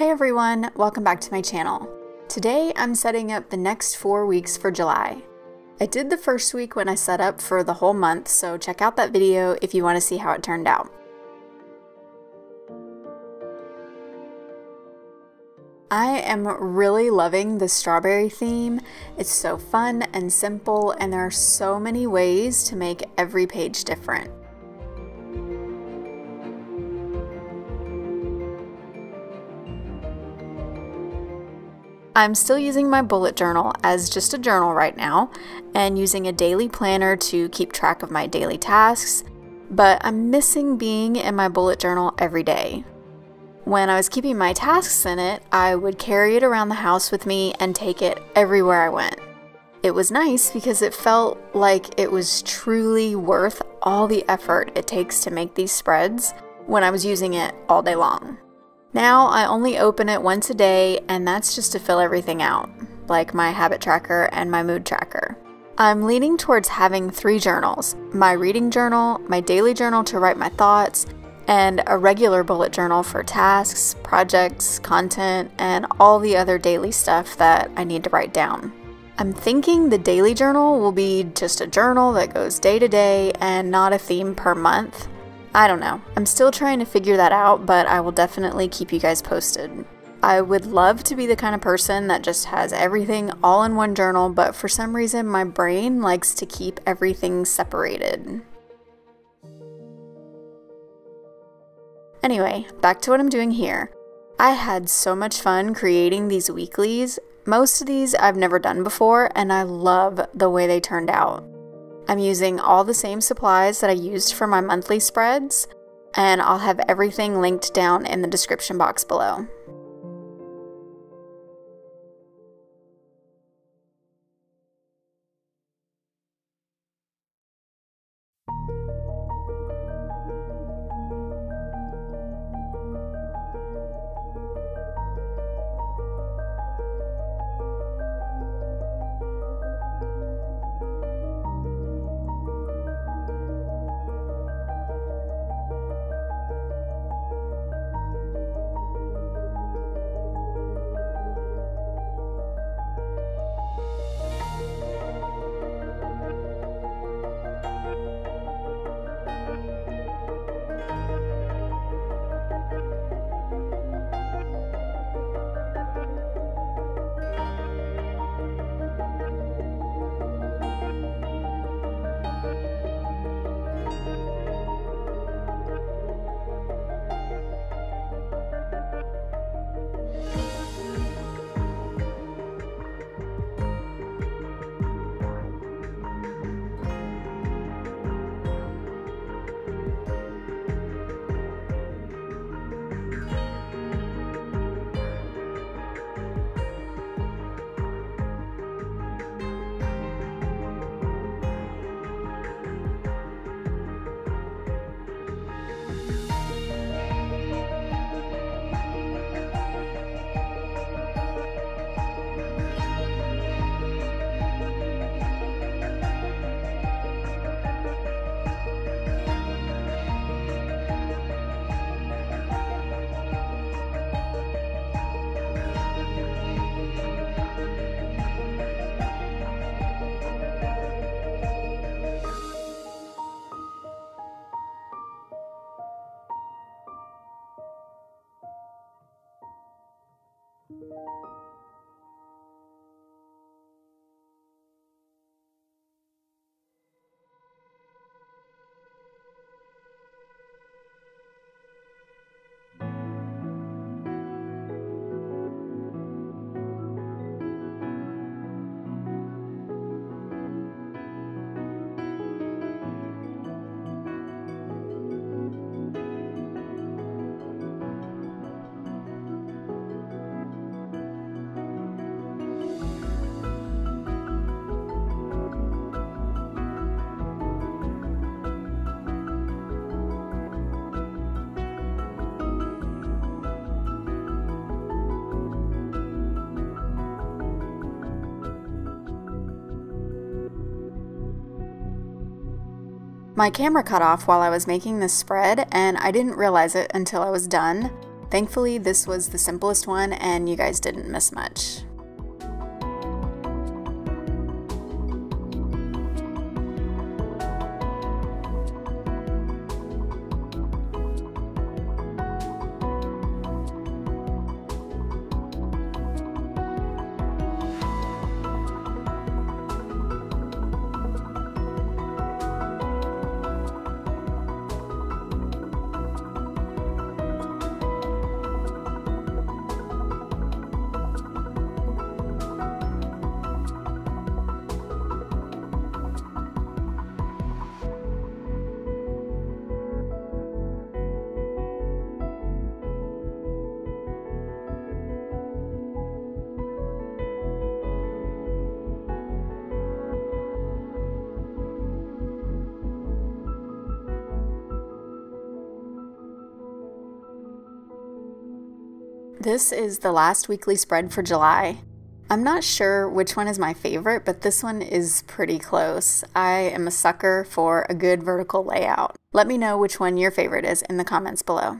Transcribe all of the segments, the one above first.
Hey everyone, welcome back to my channel. Today I'm setting up the next four weeks for July. I did the first week when I set up for the whole month, so check out that video if you want to see how it turned out. I am really loving the strawberry theme. It's so fun and simple, and there are so many ways to make every page different. I'm still using my bullet journal as just a journal right now and using a daily planner to keep track of my daily tasks, but I'm missing being in my bullet journal every day. When I was keeping my tasks in it, I would carry it around the house with me and take it everywhere I went. It was nice because it felt like it was truly worth all the effort it takes to make these spreads when I was using it all day long. Now I only open it once a day, and that's just to fill everything out, like my habit tracker and my mood tracker. I'm leaning towards having three journals my reading journal, my daily journal to write my thoughts, and a regular bullet journal for tasks, projects, content, and all the other daily stuff that I need to write down. I'm thinking the daily journal will be just a journal that goes day to day and not a theme per month. I don't know. I'm still trying to figure that out, but I will definitely keep you guys posted. I would love to be the kind of person that just has everything all in one journal, but for some reason my brain likes to keep everything separated. Anyway, back to what I'm doing here. I had so much fun creating these weeklies. Most of these I've never done before, and I love the way they turned out. I'm using all the same supplies that I used for my monthly spreads, and I'll have everything linked down in the description box below. My camera cut off while I was making this spread, and I didn't realize it until I was done. Thankfully, this was the simplest one and you guys didn't miss much. This is the last weekly spread for July. I'm not sure which one is my favorite, but this one is pretty close. I am a sucker for a good vertical layout. Let me know which one your favorite is in the comments below.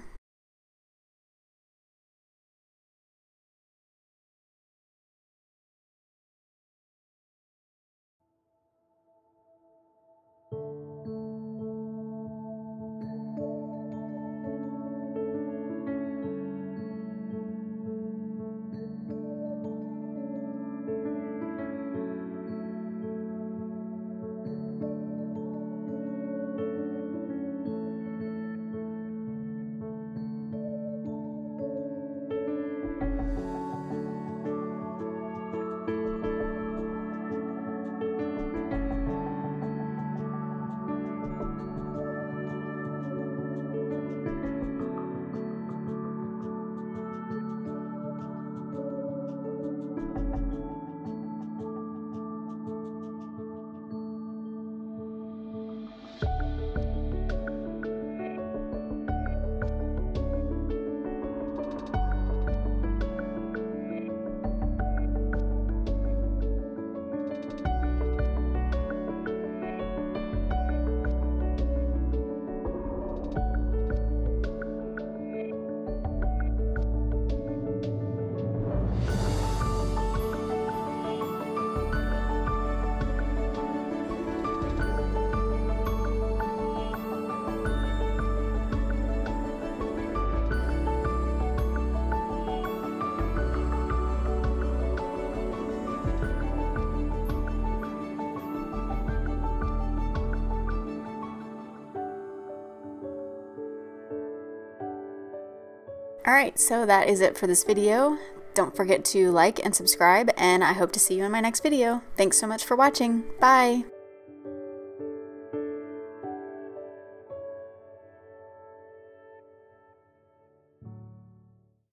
Alright, so that is it for this video. Don't forget to like and subscribe, and I hope to see you in my next video. Thanks so much for watching. Bye!